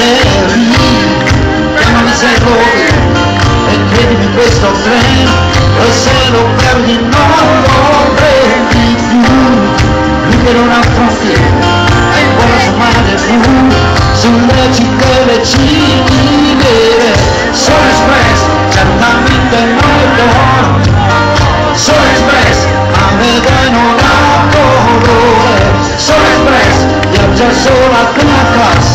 cieli chiamami se vuoi e credimi questo treno e se lo perdi non lo prendi più lui che non ha frontiere e vuole su più fu sulle città le cinere sono espresso certamente noi lo sono espresso a vegano la colore sono espresso viaggia solo a casa.